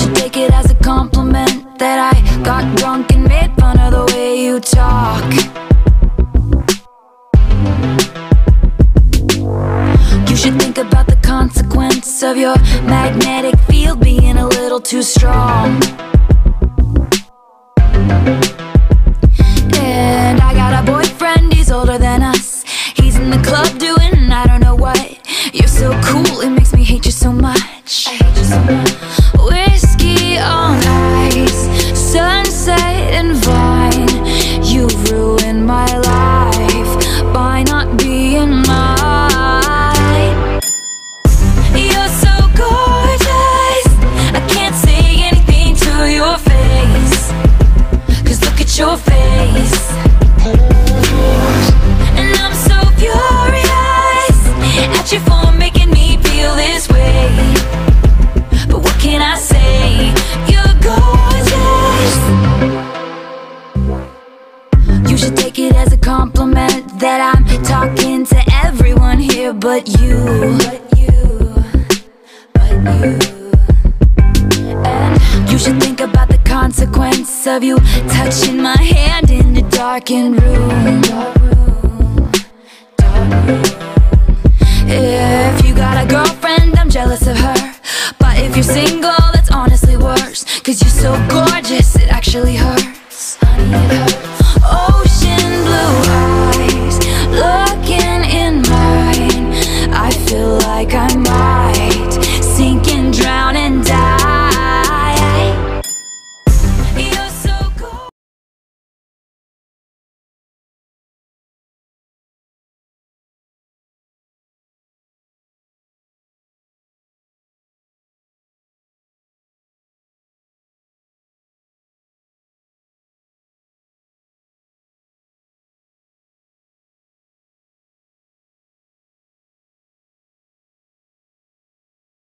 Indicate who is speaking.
Speaker 1: should take it as a compliment that I got drunk and made fun of the way you talk. You should think about the consequence of your magnetic field being a little too strong. And I got a boyfriend, he's older than us. He's in the club doing I don't know what. You're so cool, it makes me hate you so much. I hate you so much. You ruined my life by not being mine. You're so gorgeous. I can't say anything to your face. Cause look at your face. But you. But you. But you. And you should think about the consequence of you touching my hand in the darkened room. If you got a girlfriend, I'm jealous of her. But if you're single, that's honestly worse. Cause you're so gorgeous, it actually hurts. Honey, it hurts.